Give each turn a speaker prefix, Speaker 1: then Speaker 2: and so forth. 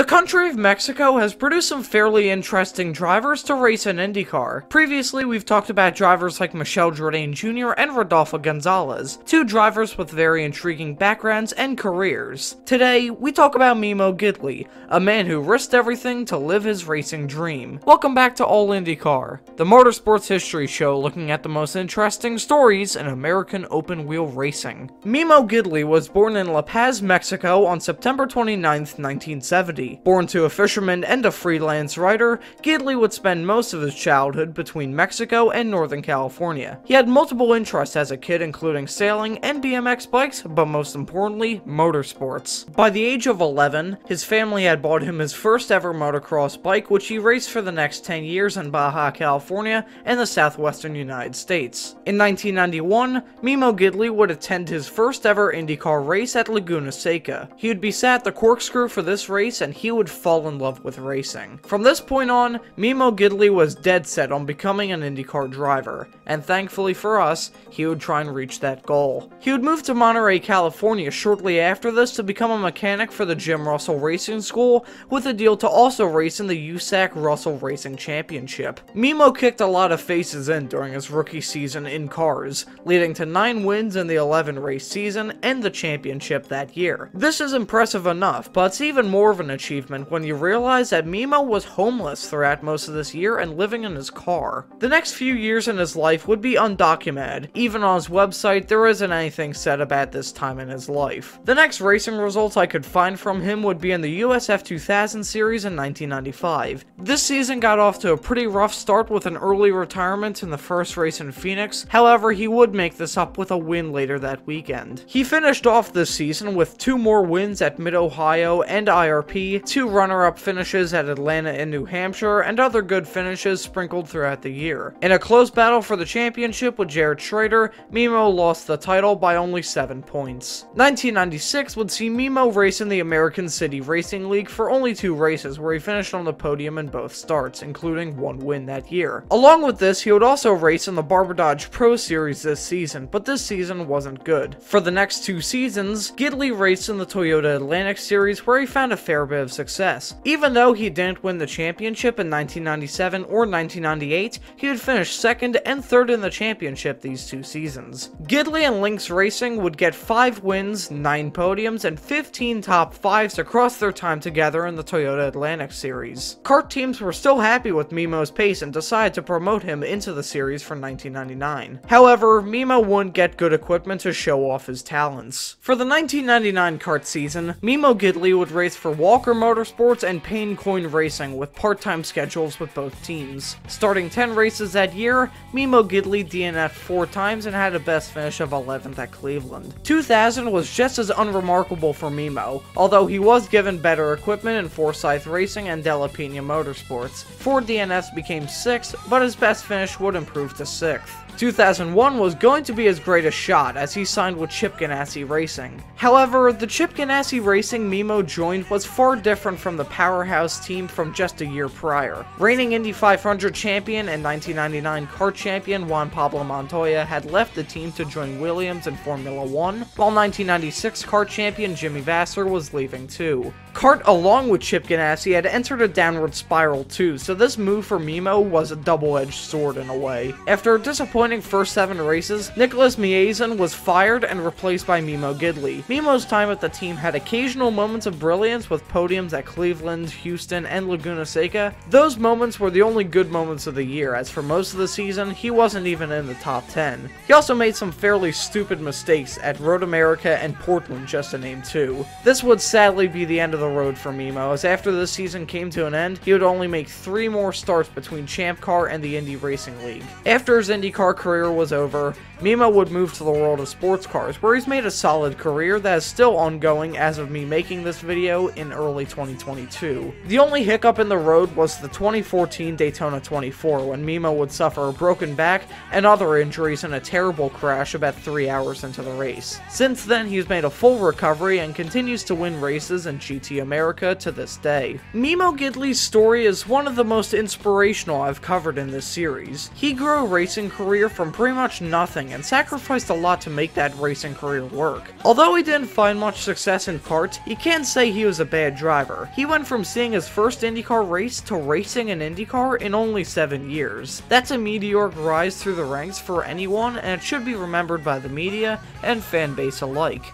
Speaker 1: The country of Mexico has produced some fairly interesting drivers to race in IndyCar. Previously, we've talked about drivers like Michel Jourdain Jr. and Rodolfo Gonzalez, two drivers with very intriguing backgrounds and careers. Today, we talk about Memo Gidley, a man who risked everything to live his racing dream. Welcome back to All IndyCar, the motorsports history show looking at the most interesting stories in American open wheel racing. Memo Gidley was born in La Paz, Mexico on September 29, 1970. Born to a fisherman and a freelance writer, Gidley would spend most of his childhood between Mexico and Northern California. He had multiple interests as a kid including sailing and BMX bikes, but most importantly, motorsports. By the age of 11, his family had bought him his first ever motocross bike which he raced for the next 10 years in Baja California and the southwestern United States. In 1991, Memo Gidley would attend his first ever IndyCar race at Laguna Seca. He would be sat the corkscrew for this race and and he would fall in love with racing. From this point on, Memo Gidley was dead set on becoming an IndyCar driver, and thankfully for us, he would try and reach that goal. He would move to Monterey, California shortly after this to become a mechanic for the Jim Russell Racing School, with a deal to also race in the USAC Russell Racing Championship. Memo kicked a lot of faces in during his rookie season in cars, leading to 9 wins in the 11 race season and the championship that year. This is impressive enough, but it's even more of an achievement when you realize that Memo was homeless throughout most of this year and living in his car. The next few years in his life would be undocumented. Even on his website, there isn't anything said about this time in his life. The next racing results I could find from him would be in the USF 2000 series in 1995. This season got off to a pretty rough start with an early retirement in the first race in Phoenix, however he would make this up with a win later that weekend. He finished off this season with two more wins at Mid-Ohio and IRP, two runner-up finishes at Atlanta and New Hampshire, and other good finishes sprinkled throughout the year. In a close battle for the championship with Jeret Schroeder, Memo lost the title by only 7 points. 1996 would see Memo race in the American City Racing League for only two races where he finished on the podium in both starts, including one win that year. Along with this, he would also race in the Barber Dodge Pro Series this season, but this season wasn't good. For the next two seasons, Gidley raced in the Toyota Atlantic Series where he found a fair bit of success. Even though he didn't win the championship in 1997 or 1998, he would finish second and third in the championship these two seasons. Gidley and Lynx Racing would get 5 wins, 9 podiums, and 15 top 5s across their time together in the Toyota Atlantic Series. CART teams were still happy with Memo's pace and decided to promote him into the series for 1999. However, Memo wouldn't get good equipment to show off his talents. For the 1999 CART season, Memo Gidley would race for Walker Motorsports and Payton Coyne Racing with part-time schedules with both teams. Starting 10 races that year, Memo Gidley DNF'd 4 times and had a best finish of 11th at Cleveland. 2000 was just as unremarkable for Memo, although he was given better equipment in Forsythe Racing and Della Penna Motorsports. 4 DNFs became 6, but his best finish would improve to 6th. 2001 was going to be his greatest shot as he signed with Chip Ganassi Racing. However, the Chip Ganassi Racing Memo joined was far different from the powerhouse team from just a year prior. Reigning Indy 500 champion and 1999 CART champion Juan Pablo Montoya had left the team to join Williams in Formula 1, while 1996 CART champion Jimmy Vasser was leaving too. CART, along with Chip Ganassi, had entered a downward spiral too, so this move for Memo was a double-edged sword in a way. After a disappointing first seven races, Nicolas Minassian was fired and replaced by Memo Gidley. Memo's time at the team had occasional moments of brilliance with podiums at Cleveland, Houston, and Laguna Seca. Those moments were the only good moments of the year, as for most of the season, he wasn't even in the top 10. He also made some fairly stupid mistakes at Road America and Portland, just to name two. This would sadly be the end of the road for Memo, as after this season came to an end, he would only make three more starts between Champ Car and the Indy Racing League. After his IndyCar career was over, Memo would move to the world of sports cars, where he's made a solid career that is still ongoing as of me making this video in early 2022. The only hiccup in the road was the 2014 Daytona 24, when Memo would suffer a broken back and other injuries in a terrible crash about three hours into the race. Since then, he's made a full recovery and continues to win races in GT America to this day. Memo Gidley's story is one of the most inspirational I've covered in this series. He grew a racing career from pretty much nothing and sacrificed a lot to make that racing career work. Although he didn't find much success in karts, you can't say he was a bad driver. He went from seeing his first IndyCar race to racing an IndyCar in only 7 years. That's a meteoric rise through the ranks for anyone and it should be remembered by the media and fan base alike.